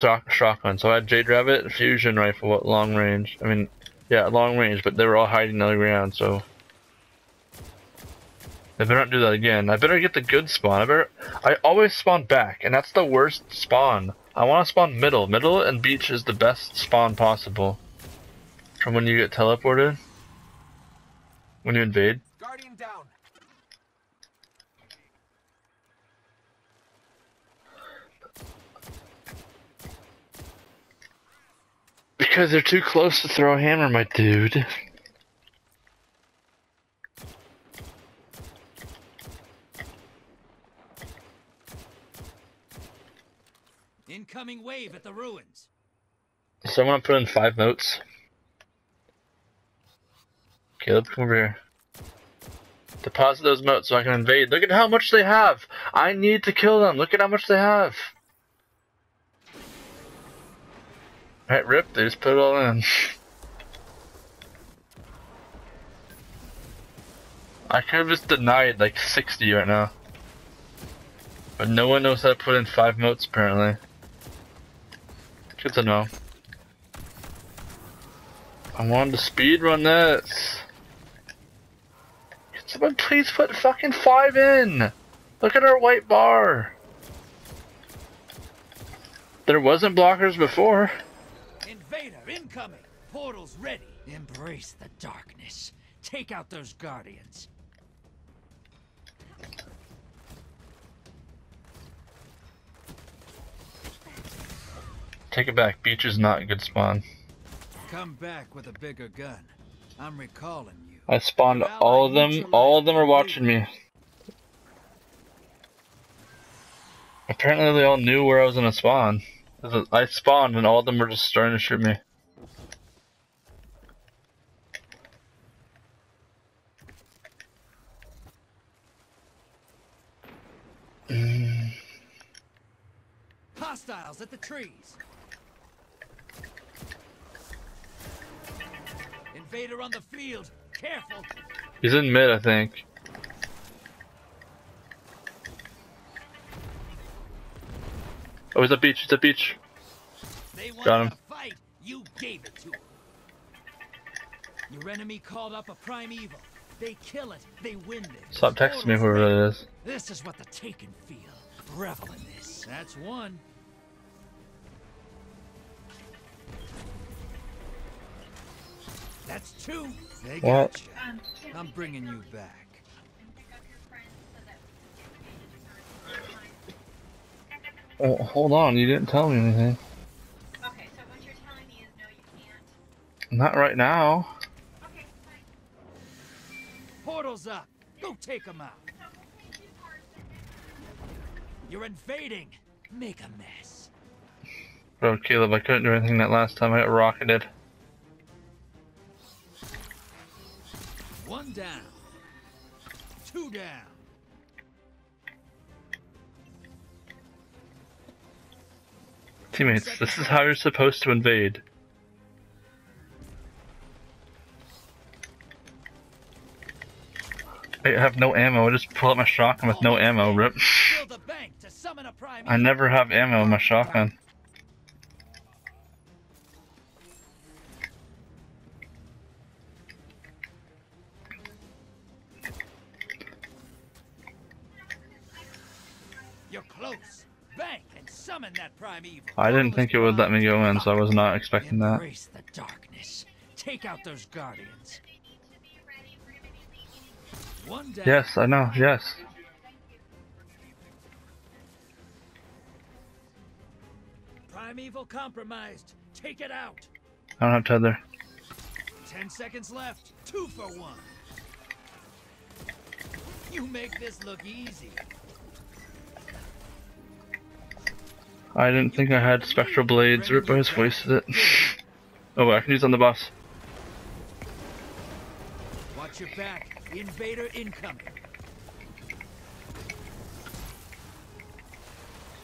shock, shotgun. So I had Jade Rabbit, fusion rifle at long range. I mean, yeah, long range, but they were all hiding on the ground, so. I better not do that again. I better get the good spawn. I better. I always spawn back, and that's the worst spawn. I want to spawn middle. Middle and beach is the best spawn possible. From when you get teleported. When you invade. Guardian down. Because they're too close to throw a hammer, my dude. Incoming wave at the ruins. So I'm gonna put in five motes. Caleb, come over here. Deposit those motes so I can invade. Look at how much they have! I need to kill them. Look at how much they have. Alright, rip, they just put it all in. I could have just denied like 60 right now. But no one knows how to put in 5 motes apparently. Good to know. I wanted to speed run this. Can someone please put fucking 5 in? Look at our white bar. There wasn't blockers before. Invader incoming. Portals ready. Embrace the darkness. Take out those guardians. Take it back. Beach is not a good spawn. Come back with a bigger gun. I'm recalling you. I spawned all of them. All of them are watching me. Apparently they all knew where I was gonna spawn. I spawned and all of them were just starting to shoot me. Hostiles at the trees. Invader on the field. Careful. He's in mid, I think. Oh, he's at beach. He's at beach. They Got him. fight. You gave it to them. Your enemy called up a Primeval. They kill it. They win this. Stop texting me, whoever it is. This is what the Taken feel. Revel in this. That's one. That's two. They What? got you. Um, I'm bringing you back. Oh, hold on. You didn't tell me anything. Okay, so what you're telling me is no, you can't. Not right now. Okay, fine. Portals up. Go take them out. So we can't do parts of You're invading. Make a mess. Bro, Caleb, I couldn't do anything that last time I got rocketed. One down. Two down. Teammates, this is how you're supposed to invade. I have no ammo. I just pull out my shotgun with no ammo. Rip. Fill the bank to summon a prime I never have ammo in my shotgun. Close. Bank and summon that Primeval. I didn't think it would let me go in, so I was not expecting that. Embrace the darkness. Take out those guardians. they need to be ready. We're gonna be leaving. One down. Yes, I know. Yes. Primeval compromised. Take it out. I don't have tether. Ten seconds left. Two for one. You make this look easy. I didn't think I had spectral blades. Rip, I just wasted it. Oh, wait, I can use on the boss. Watch your back. Invader incoming.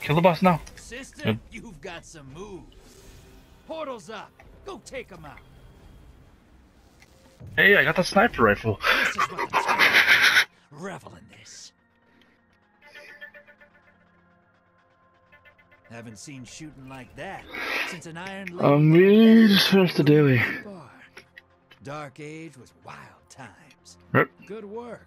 Kill the boss now. Sister, Yep. you've got some moves. Portals up. Go take them out. Hey, I got the sniper rifle. Is Revel in this. Haven't seen shooting like that since an Iron. Um, we just finished the daily. Dark Age was wild times. Yep. Good work.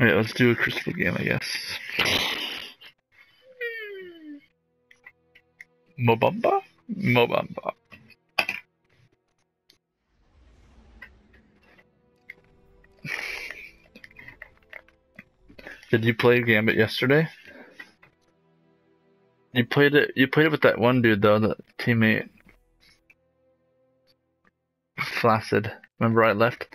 Alright, let's do a crystal game, I guess. Mobamba? Mobamba. Did you play Gambit yesterday? You played it. You played it with that one dude though, the teammate. Flaccid. Remember I left?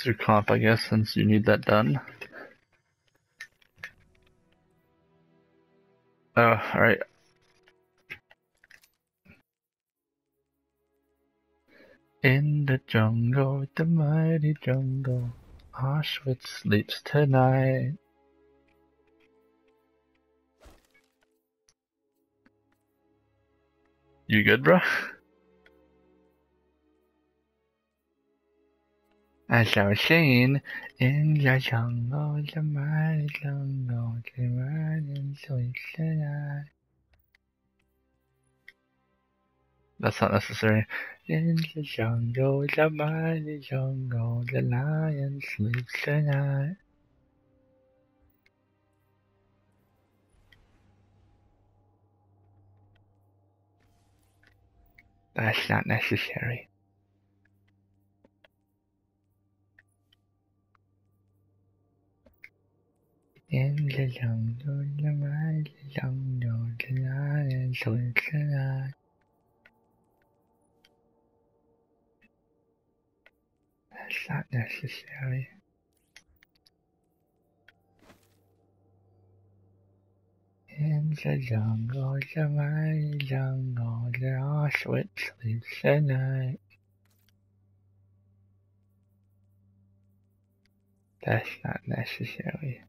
It's your comp, I guess, since you need that done. Oh, alright. In the jungle, the mighty jungle, Auschwitz sleeps tonight. You good, bro? As I was saying, in the jungle, the mighty jungle, the mighty sleeps tonight. That's not necessary. In the jungle, the mighty jungle, the lion sleeps tonight. That's not necessary. That's not necessary. In the jungle, the mighty jungle, the Auschwitz sleeps tonight. That's not necessary.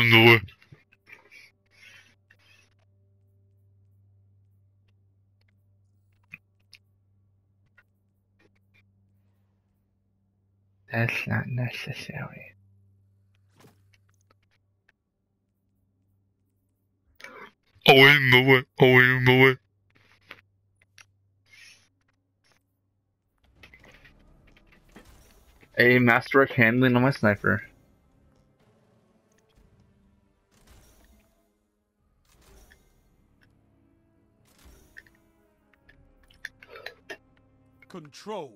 I'm the way. That's not necessary. Oh, in the way. Oh, in the way. A masterwork handling on my sniper. Control.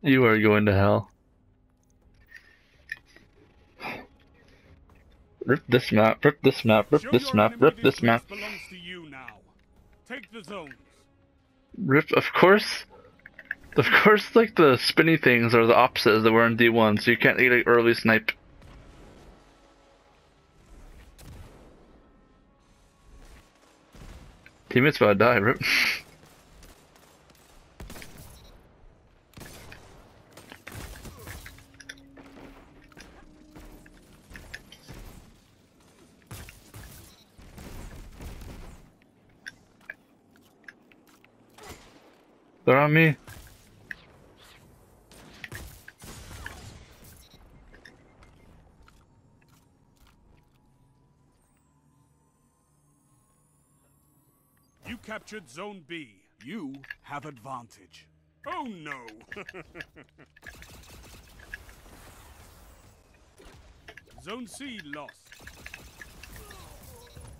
You are going to hell. Rip this map, rip this map, rip Show this map, rip this map. belongs to you now. Take the zones. Rip, of course. Of course, like the spinny things are the opposites that were in D1, so you can't get an early snipe. Teammates about to die, Rip. They're on me. You captured Zone B. You have advantage. Oh no! Zone C lost.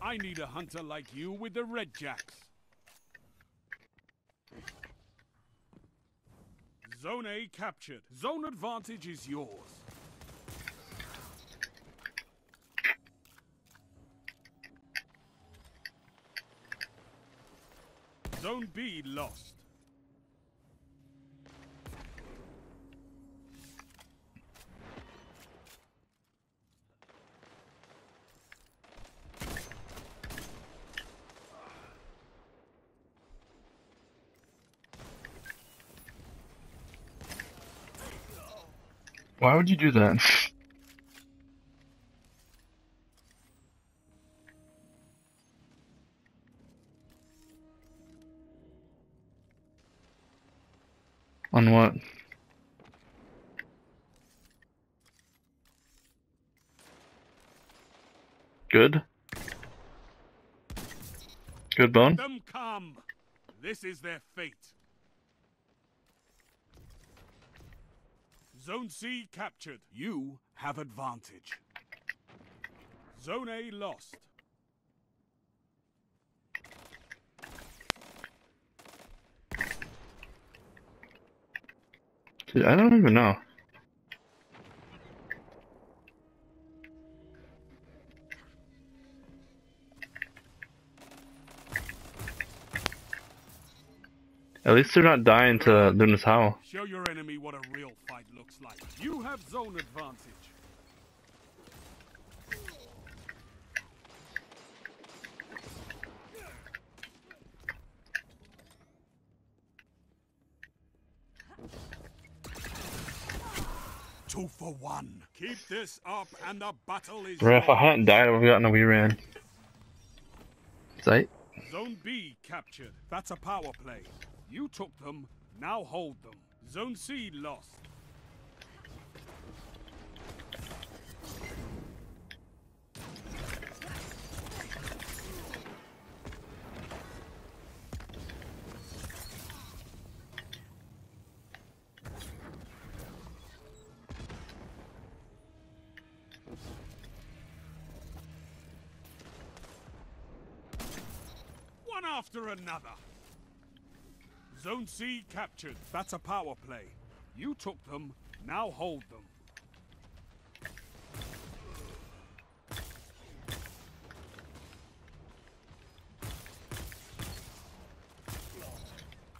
I need a hunter like you with the Red Jacks. Zone A captured. Zone advantage is yours. Zone B lost. Why would you do that? On what? Good? Good bone? Them come. This is their fate. Zone C captured. You have advantage. Zone A lost. Dude, I don't even know. At least they're not dying to Luna's Howl. Show your enemy what a real fight looks like. You have zone advantage. Two for one. Keep this up and the battle is Bro, if I hadn't died, I would have gotten a wee ran. Sight? Zone B captured. That's a power play. You took them, now hold them. Zone C lost. After another. Zone C captured. That's a power play. You took them, now hold them.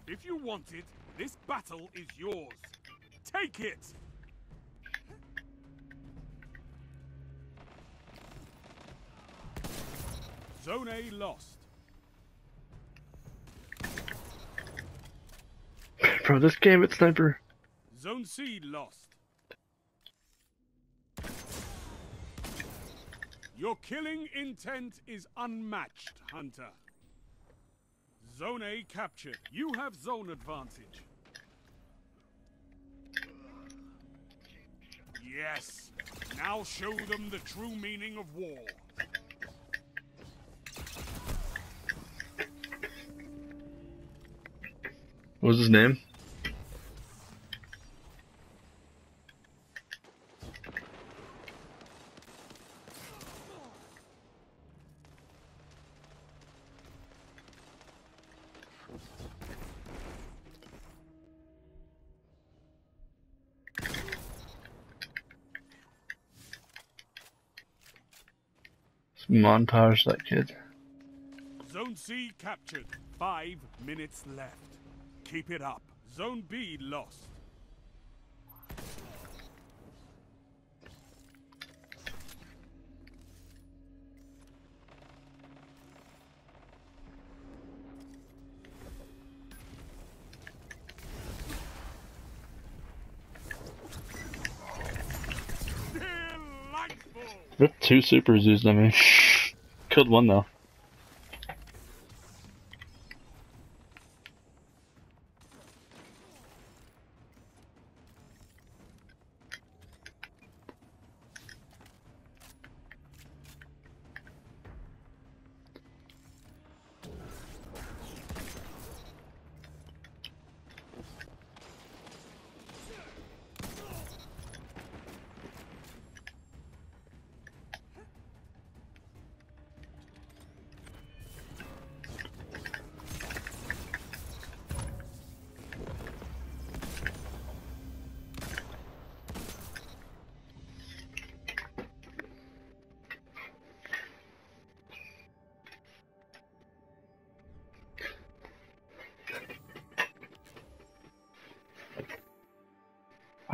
If you want it, this battle is yours. Take it! Zone A lost. Bro, this game at Sniper. Zone C lost. Your killing intent is unmatched, Hunter. Zone A captured. You have zone advantage. Yes. Now show them the true meaning of war. What was his name? Montage that kid. Zone C captured. Five minutes left. Keep it up. Zone B lost. Two super zoos on me. Killed one though.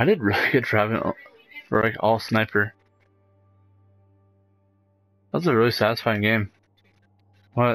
I did really good driving for like all sniper. That was a really satisfying game. What?